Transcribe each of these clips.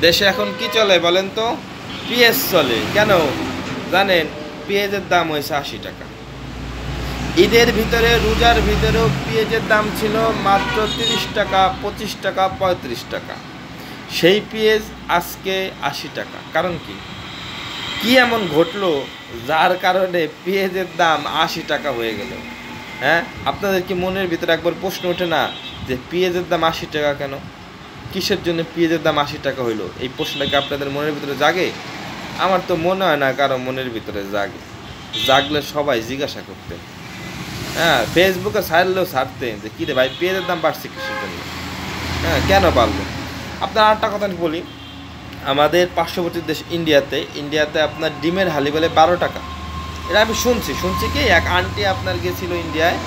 দেশে এখন কি চলে বলেন তো? পেঁয়াজ চলে। কেন? জানেন পেঁয়াজের দাম হয়েছে আশি টাকা। ঈদের ভিতরে, রোজার ভিতরেও পেঁয়াজের দাম ছিল মাত্র তিরিশ টাকা, পঁচিশ টাকা, পঁয়ত্রিশ টাকা। সেই পেঁয়াজ আজকে আশি টাকা। কারণ কি? কি এমন ঘটলো যার কারণে পেঁয়াজের দাম আশি টাকা হয়ে গেল? হ্যাঁ? আপনাদের কি মনের ভিতরে একবার প্রশ্ন ওঠে না যে পেঁয়াজের দাম আশি টাকা কেন? কিসের জন্য পেঁয়াজের দাম আশি টাকা হইল? এই প্রশ্নটা কি আপনাদের মনের ভিতরে জাগে? আমার তো মনে হয় না কারও মনের ভিতরে জাগে। জাগলে সবাই জিজ্ঞাসা করতেন হ্যাঁ ফেসবুকে ছাড়লেও ছাড়তেন যে কী রে ভাই, পেঁয়াজের দাম বাড়ছে কিসের জন্য? হ্যাঁ কেন বাড়লো? আপনার আরেকটা কথা আমি বলি। আমাদের পার্শ্ববর্তী দেশ ইন্ডিয়াতে ইন্ডিয়াতে আপনার ডিমের হালি বলে বারো টাকা। এটা আমি শুনছি। শুনছি কি, এক আন্টি আপনার গেছিল ইন্ডিয়ায়।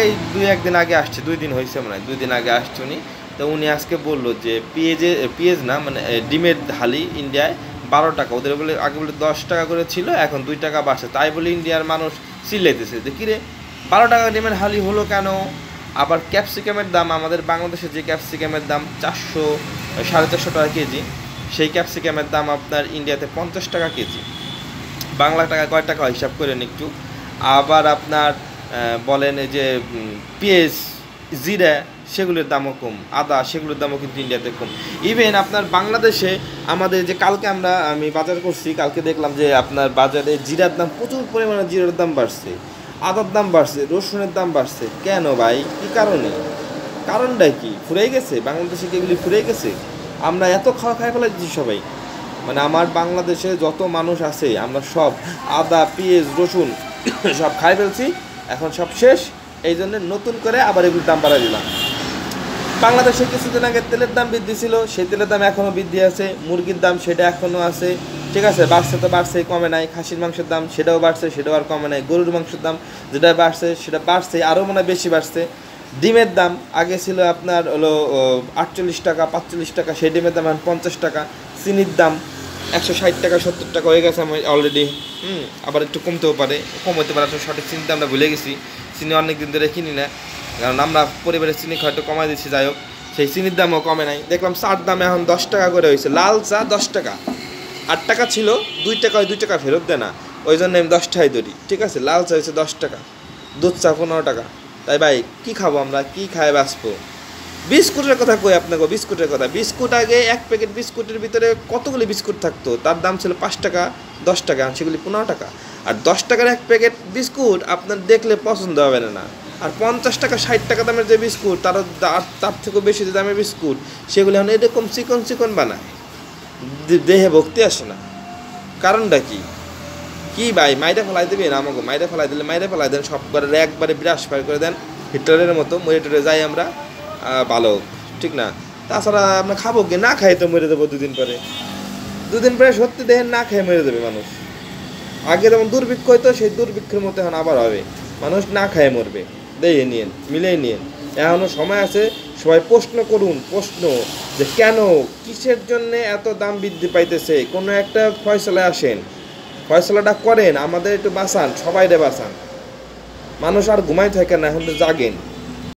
এই দুই একদিন আগে আসছে, দুই দিন হয়েছে মনে হয়, দুই দিন আগে আসছে উনি। তো উনি আজকে বলল যে পেঁয়াজে পেঁয়াজ না মানে ডিমের হালি ইন্ডিয়ায় বারো টাকা। ওদের বলে, আগে বলে দশ টাকা করে ছিল, এখন দুই টাকা বাড়ছে। তাই বলে ইন্ডিয়ার মানুষ চিল্লাইতেছে যে, কিরে, বারো টাকা ডিমের হালি হলো কেন? আবার ক্যাপসিকামের দাম, আমাদের বাংলাদেশে যে ক্যাপসিকামের দাম চারশো সাড়ে চারশো টাকা কেজি, সেই ক্যাপসিকামের দাম আপনার ইন্ডিয়াতে পঞ্চাশ টাকা কেজি। বাংলা টাকা, কয় টাকা হিসাব করেন একটু। আবার আপনার বলেন যে পেঁয়াজ, জিরা সেগুলোর দামও কম। আদা, সেগুলোর দামও কিন্তু ইন্ডিয়াতে কম। ইভেন আপনার বাংলাদেশে আমাদের যে কালকে আমরা, আমি বাজার করছি, কালকে দেখলাম যে আপনার বাজারে জিরার দাম, প্রচুর পরিমাণে জিরার দাম বাড়ছে। আদার দাম বাড়ছে, রসুনের দাম বাড়ছে। কেন ভাই? কী কারণে? কারণটা কি? ফুরে গেছে? বাংলাদেশে কি এগুলি ফুরাই গেছে? আমরা এত খাওয়া খাই ফেলাইছি সবাই। মানে আমার বাংলাদেশে যত মানুষ আছে, আমরা সব আদা, পেঁয়াজ, রসুন সব খাই ফেলছি। এখন সব শেষ। এই জন্য নতুন করে আবার এগুলোর দাম বাড়াই দিলাম। বাংলাদেশে কিছুদিন আগে তেলের দাম বৃদ্ধি ছিল, সেই তেলের দাম এখনও বৃদ্ধি আছে, মুরগির দাম সেটা এখনও আছে। ঠিক আছে, বাড়ছে তো বাড়ছে কমে নাই। খাসির মাংসের দাম সেটাও বাড়ছে, সেটাও আর কমে নাই। গরুর মাংসের দাম যেটা বাড়ছে, সেটা বাড়ছে, আরও মনে বেশি বাড়ছে। ডিমের দাম আগে ছিল আপনার হলো আটচল্লিশ টাকা, পাঁচচল্লিশ টাকা, সেই ডিমের দাম এখন পঞ্চাশ টাকা। চিনির দাম একশো ষাট টাকা, সত্তর টাকা হয়ে গেছে আমার অলরেডি হুম, আবার একটু কমতেও পারে কম হতে পারে, আসলে সঠিক চিনির দামটা ভুলে গেছি। চিনি অনেক দিন ধরে কিনি না। কারণ আমরা পরিবারের চিনি হয়তো কমাই দিচ্ছি, যাই হোক। সেই চিনির দামও কমে নাই। দেখলাম চার দাম এখন দশ টাকা করে হয়েছে। লাল চা দশ টাকা। আট টাকা ছিল, দুই টাকা দুই টাকা ফেরত দেয় না। ওই জন্য আমি দশটাই ধরি, ঠিক আছে? লাল চা হয়েছে দশ টাকা, দুধ চা পনেরো টাকা। তাই ভাই, কি খাব আমরা? কি খাই বাঁচবো? বিস্কুটের কথা কই আপনাকে, বিস্কুটের কথা। বিস্কুট আগে এক প্যাকেট বিস্কুটের ভিতরে কতগুলি বিস্কুট থাকতো? তার দাম ছিল পাঁচ টাকা, দশ টাকা, সেগুলি পনেরো টাকা। আর দশ টাকার এক প্যাকেট বিস্কুট আপনার দেখলে পছন্দ হবে না। আর পঞ্চাশ টাকা, ষাট টাকা দামের যে বিস্কুট তার তার- থেকেও বেশি যে দামের বিস্কুট, সেগুলি এখন এরকম চিকন চিকন বানায়। দেহে ভক্তি আসে না। কারণটা কি? কি ভাই, মাইরে ফেলাই দেবেন আমাকে? মাইরে ফেলাই দিলে মাইরে ফেলাই দেন সব করে একবারে বিরাস পার করে দেন। হিটলারের মতো মরে টরে যাই আমরা ভালো ঠিক না? তাছাড়া আমরা খাব কি? না খাই তো মরে দেবো দুদিন পরে। দুদিন পরে সত্যি দেখেন না খেয়ে মরে দেবে মানুষ। আগে যেমন দুর্ভিক্ষ হইতো, সেই দুর্ভিক্ষের মতো এখন আবার হবে। মানুষ না খায় মরবে। দিয়ে নিন মিলিয়ে নিন এখনও সময় আছে, সবাই প্রশ্ন করুন, প্রশ্ন যে কেন, কিসের জন্য এত দাম বৃদ্ধি পাইতেছে? কোনো একটা ফয়সলায় আসেন। ফয়সলাটা করেন, আমাদের একটু বাঁচান, সবাইরে বাঁচান। মানুষ আর ঘুমাই থাকে না, এখন জাগেন।